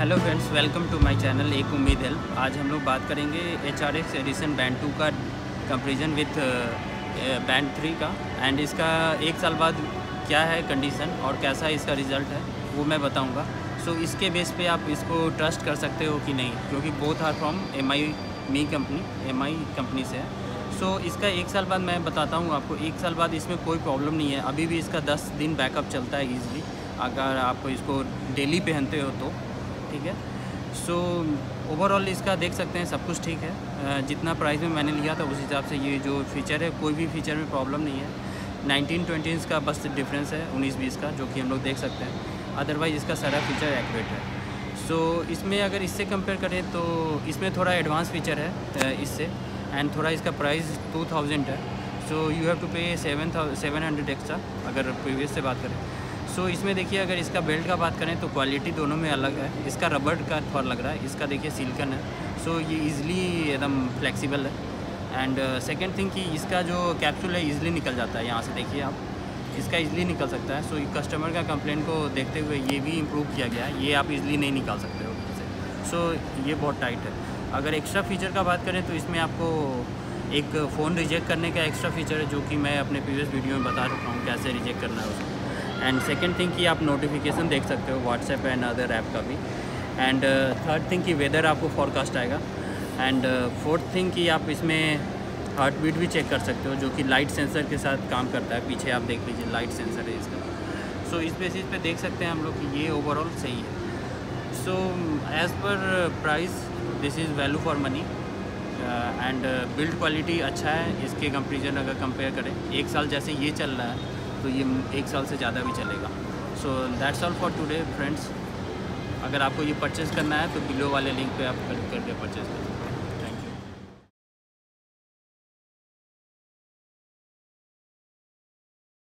Hello friends welcome to my channel एक उम्मीद help आज हम लोग बात करेंगे H R X edition band two का कंपेरिजन विथ बैंड थ्री का। एंड इसका एक साल बाद क्या है कंडीशन और कैसा इसका रिज़ल्ट है वो मैं बताऊँगा। सो so, इसके बेस पे आप इसको ट्रस्ट कर सकते हो कि नहीं क्योंकि both are from M I Mi company M I company से है। सो so, इसका एक साल बाद मैं बताता हूँ आपको एक साल बाद इसमें कोई प्रॉब्लम नहीं है। अभी भी इसका दस दिन बैकअप चलता है ईजिली अगर आप इसको डेली पहनते हो तो। ठीक है। सो so, ओवरऑल इसका देख सकते हैं सब कुछ ठीक है। जितना प्राइस में मैंने लिया था उस हिसाब से ये जो फीचर है कोई भी फीचर में प्रॉब्लम नहीं है। नाइनटीन ट्वेंटी का बस डिफरेंस है उन्नीस बीस का जो कि हम लोग देख सकते हैं। अदरवाइज़ इसका सारा फीचर एक्यूरेट है। सो so, इसमें अगर इससे कंपेयर करें तो इसमें थोड़ा एडवांस फीचर है इससे। एंड थोड़ा इसका प्राइस टू थाउज़ेंड है। So you have to pay seven seven hundred extra अगर प्रीवियस से बात करें। सो so, इसमें देखिए अगर इसका बेल्ट का बात करें तो क्वालिटी दोनों में अलग है। इसका रबड़ का थोड़ा लग रहा है। इसका देखिए सिल्कन है। सो so, ये ईज़िली एकदम फ्लेक्सिबल है। एंड सेकेंड थिंग कि इसका जो कैप्सूल है ईज़िली निकल जाता है। यहाँ से देखिए आप। इसका ईज़िली निकल सकता है। सो so, कस्टमर का कंप्लेंट को देखते हुए ये भी इम्प्रूव किया गया है। ये आप इज़िली नहीं निकाल सकते हो से सो so, ये बहुत टाइट है। अगर एक्स्ट्रा फीचर का बात करें तो इसमें आपको एक फ़ोन रिजेक्ट करने का एक्स्ट्रा फीचर है जो कि मैं अपने प्रीवियस वीडियो में बता चुका हूँ कैसे रिजेक्ट करना है उसको। एंड सेकेंड थिंग कि आप नोटिफिकेशन देख सकते हो व्हाट्सएप एंड अदर ऐप का भी। एंड थर्ड थिंग कि वेदर आपको फॉरकास्ट आएगा। एंड फोर्थ थिंग कि आप इसमें हार्ट बीट भी चेक कर सकते हो जो कि लाइट सेंसर के साथ काम करता है। पीछे आप देख लीजिए लाइट सेंसर है इसका। सो so, इस बेसिस पे देख सकते हैं हम लोग कि ये ओवरऑल सही है। So as per price this is value for money and build quality अच्छा है। इसके कंपेरिजन अगर कंपेयर करें एक साल जैसे ये चल रहा है तो ये एक साल से ज़्यादा भी चलेगा। So that's all for today friends अगर आपको ये परचेज़ करना है तो बिलो वाले लिंक पे आप क्लिक करके परचेज़ कर सकते हैं।